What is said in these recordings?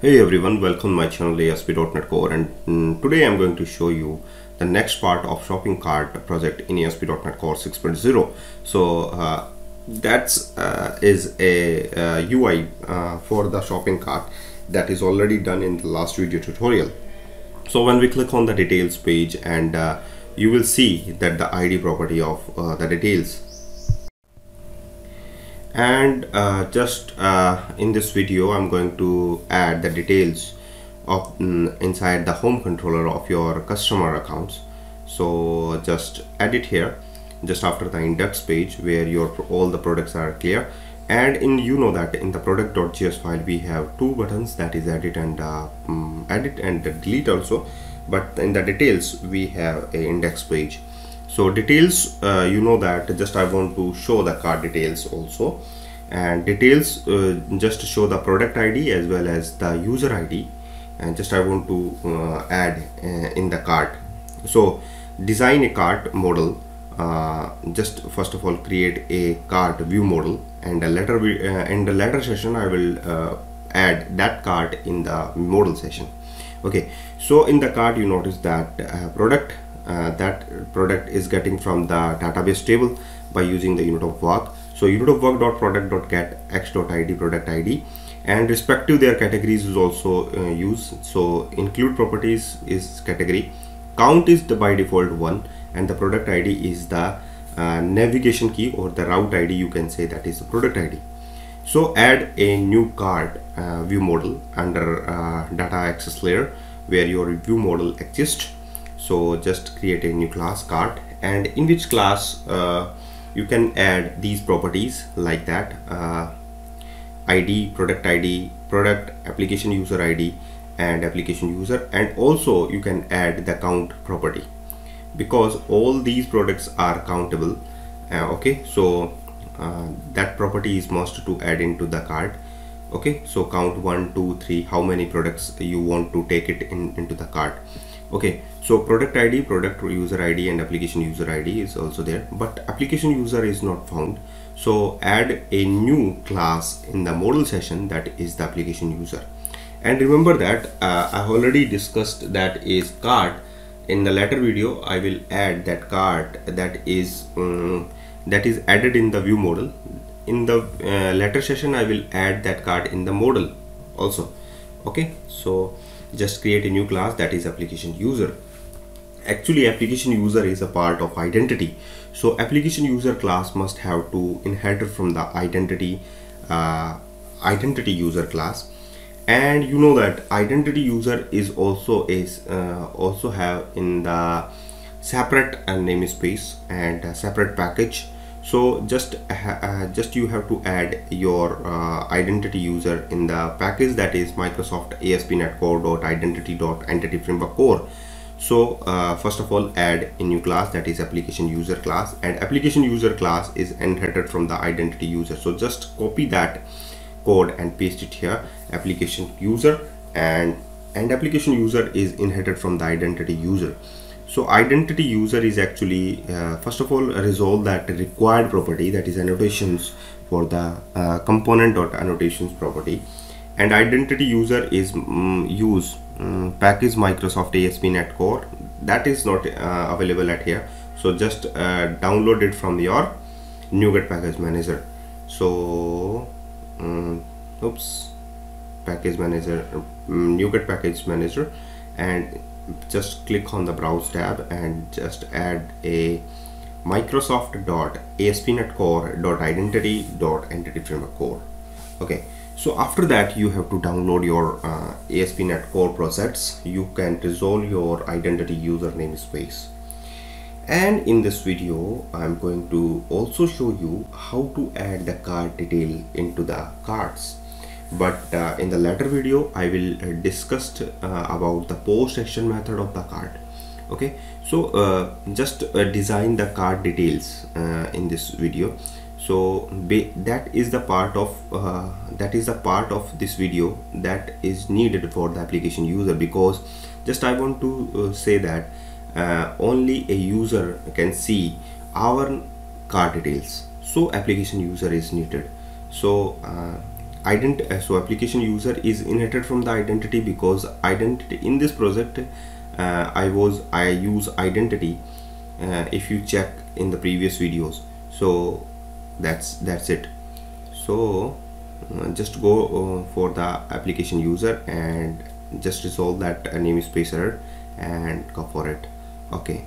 Hey everyone, welcome to my channel ASP.NET Core and mm, today I'm going to show you the next part of shopping cart project in ASP.NET Core 6.0. So uh, that's uh, is a uh, UI uh, for the shopping cart that is already done in the last video tutorial. So when we click on the details page and uh, you will see that the ID property of uh, the details and uh, just uh, in this video I'm going to add the details of mm, inside the home controller of your customer accounts. So just add it here just after the index page where your all the products are clear. And in you know that in the product.js file we have two buttons that is edit and uh, um, edit and delete also. But in the details we have a index page so details uh, you know that just I want to show the card details also. And details uh, just show the product ID as well as the user ID and just I want to uh, add uh, in the cart so design a cart model uh, just first of all create a cart view model. And a letter uh, in the letter session I will add that cart in the model session. Okay. So in the cart you notice that product uh, that product is getting from the database table by using the unit of work. So unit of work dot product dot get x dot id product id and respective their categories is also uh, used. So include properties is category count is the by default one and the product id is the uh, navigation key or the route id you can say that is the product id so add a new card uh, view model under uh, data access layer where your view model exists so just create a new class cart and in which class uh, you can add these properties like that. Uh, id product id product application user id and application user. And also you can add the count property. Because all these products are countable uh, okay? So uh, that property is must to add into the cart okay? So count one two three how many products you want to take it in into the cart okay so product id product user id and application user id is also there but application user is not found. So add a new class in the model session that is the application user. And remember that uh, i already discussed that is cart in the later video i will add that cart that is um, that is added in the view model. In the uh, later session i will add that cart in the model also. Okay so just create a new class that is application user. Actually application user is a part of identity. So application user class must have to inherit from the identity uh, identity user class. And you know that identity user is also is uh, also have in the separate uh, namespace and separate package so just uh, just you have to add your uh, identity user in the package that is microsoft asp.NET Core.identity.entity framework core. So uh, first of all add a new class that is application user class and application user class is inherited from the identity user. So just copy that code and paste it here application user and and application user is inherited from the identity user so identity user is actually uh, first of all resolve that required property that is annotations for the uh, component dot annotations property. And identity user is um, use um, package microsoft asp.NET core. That is not uh, available at here. So just uh, download it from your NuGet package manager. So um, oops package manager NuGet package manager. And just click on the browse tab and just add a microsoft dot asp.NET core dot identity dot entity framework core. Okay so after that you have to download your uh, ASP.NET Core projects you can resolve your identity user namespace and in this video I'm going to also show you how to add the card detail into the cards but uh, in the later video I will uh, discuss uh, about the post action method of the card. Okay? So uh, just uh, design the card details uh, in this video. So that is the part of that is the part of this video that is needed for the application user because just I want to say that only a user can see our card details. So application user is needed. So ident uh, so application user is inherited from the identity because identity in this project uh, I was I use identity uh, if you check in the previous videos. So that's that's it. So uh, just go uh, for the application user and just resolve that uh, namespace error and go for it. Okay.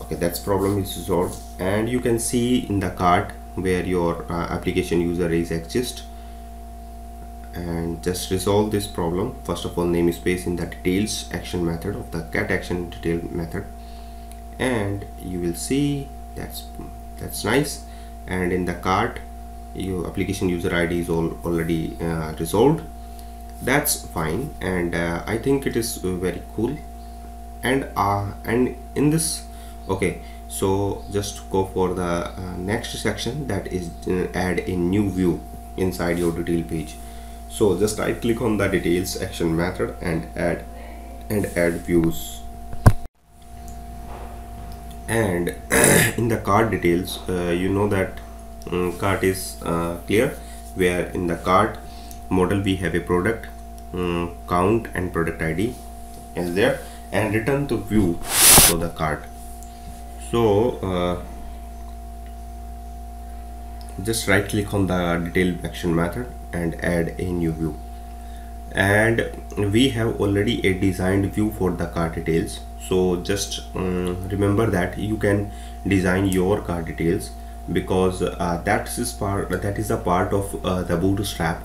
Okay that's problem is resolved. And you can see in the card where your application user is exist and just resolve this problem. First of all namespace in the details action method of the get action detail method. And you will see that's that's nice. And in the cart your application user id is all already uh, resolved. That's fine. And uh, i think it is uh, very cool. And uh, and in this okay so just go for the uh, next section that is uh, add a new view inside your detail page so just right click on the details action method and add and add views. And in the card details uh, you know that um, cart is uh, clear where in the cart model we have a product um, count and product id is there and return to view for the cart so uh, just right click on the detail action method and add a new view. And we have already a designed view for the car details. So just um, remember that you can design your car details because uh, that is part that is a part of uh, the bootstrap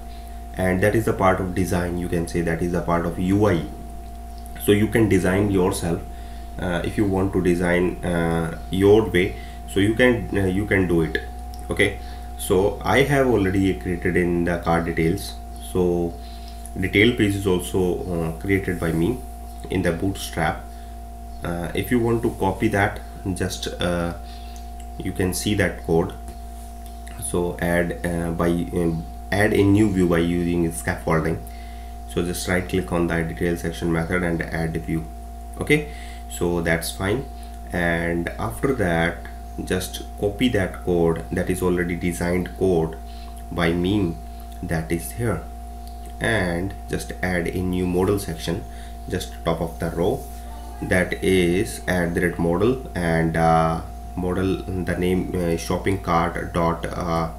and that is a part of design you can say that is a part of UI so you can design yourself uh, if you want to design uh, your way. So you can uh, you can do it. Okay so I have already created in the card details. So detail page is also uh, created by me in the bootstrap. If you want to copy that just you can see that code. So add uh, by um, add a new view by using scaffolding. So just right click on the detail section method and add view. Okay? So that's fine. And after that just copy that code that is already designed code by me that is here. And just add a new model section just top of the row. That is add the red model and uh, model the name uh, shopping cart dot uh,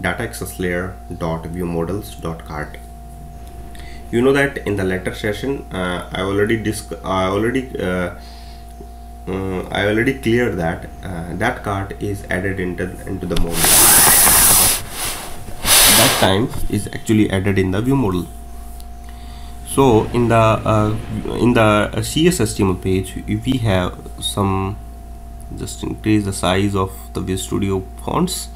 data access layer dot view models dot cart. You know that in the later session uh, I already disc I already uh, uh, I already cleared that. Uh, that cart is added into into the model. That time is actually added in the view model. So in the in the CSS page we have some just increase the size of the Visual Studio fonts.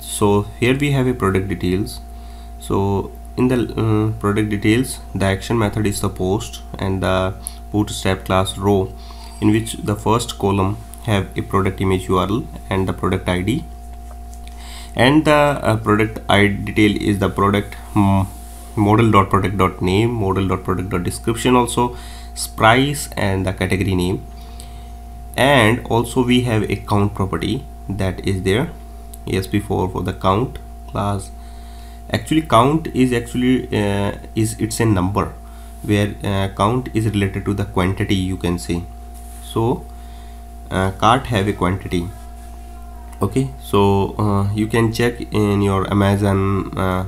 So here we have a product details. So in the uh, product details the action method is the post and the bootstrap class row in which the first column have a product image URL and the product ID and the uh, product ID detail is the product model.product.name model.product.description also price and the category name. And also we have a count property that is there. Esp4 for the count class actually count is actually uh, is it's a number where uh, count is related to the quantity you can say so uh, cart have a quantity. Okay so uh, you can check in your amazon uh,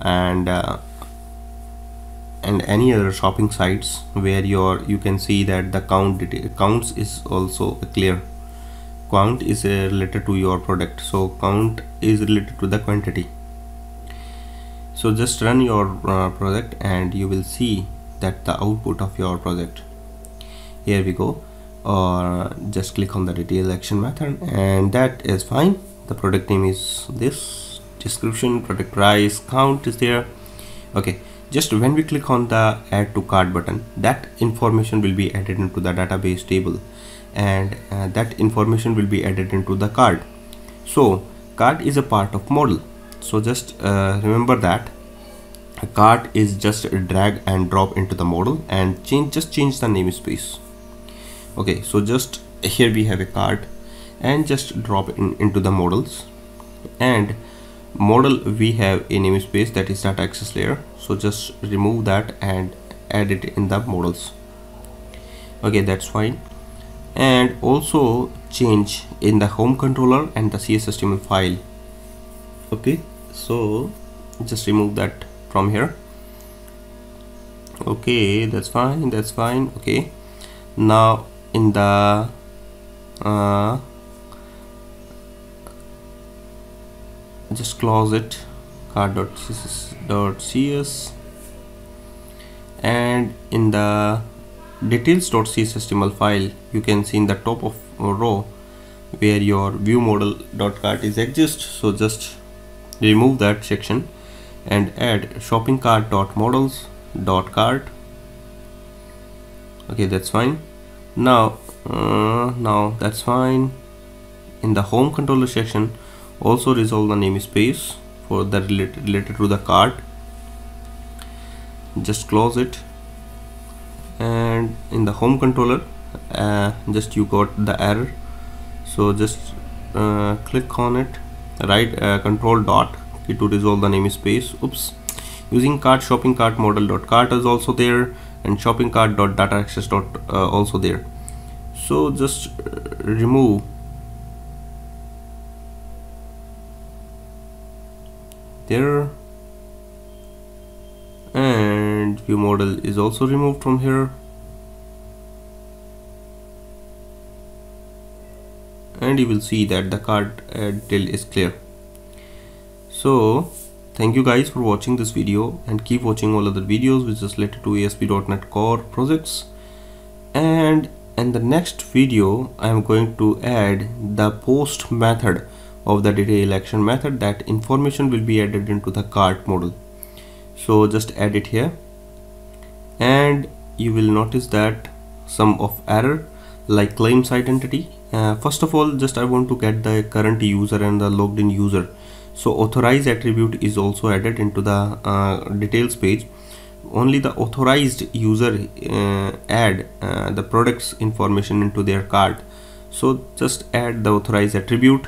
and uh, and any other shopping sites where your you can see that the count counts is also clear. Count is uh, related to your product. So count is related to the quantity. So just run your uh, project and you will see that the output of your project here we go or just click on the detail action method and that is fine. The product name is this. Description product price count is there. Okay just when we click on the add to cart button that information will be added into the database table and uh, that information will be added into the card so card is a part of model. So just uh, remember that a card is just a drag and drop into the model and change just change the namespace okay so just here we have a card and just drop in into the models. And model we have a namespace that is data access layer. So just remove that and add it in the models. Okay that's fine. And also change in the home controller and the cshtml file. Okay so just remove that from here. Okay that's fine that's fine. Okay now in the uh, just close it. card.cs and in the details.cshtml file you can see in the top of row where your view model.cart is exist. So just remove that section and add shopping cart models dot cart. Okay that's fine now uh, now that's fine. In the home controller section also resolve the namespace for the related, to the cart just close it. And in the home controller uh, just you got the error. So just uh, click on it. Right uh, control dot to resolve the namespace. Oops. Using cart shopping cart model dot cart is also there and shopping cart dot data access dot uh, also there. So just uh, remove. There. And view model is also removed from here. And you will see that the cart uh, detail is clear. So thank you guys for watching this video and keep watching all other videos which is related to ASP.NET Core projects. And in the next video I am going to add the post method of the detail action method that information will be added into the cart model. So just add it here. And you will notice that some of error like claims identity. Uh, first of all just I want to get the current user and the logged in user so authorize attribute is also added into the uh, details page. Only the authorized user uh, add uh, the products information into their cart. So just add the authorized attribute.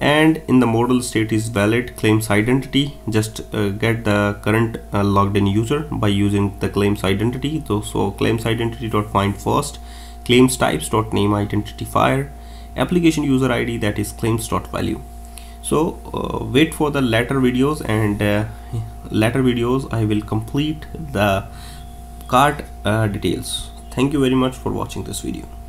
And in the model state is valid claims identity. Just uh, get the current uh, logged in user by using the claims identity. So, so claims identity dot find first claims types dot name identifier application user id that is claims dot value so uh, wait for the later videos and uh, later videos i will complete the cart uh, details. Thank you very much for watching this video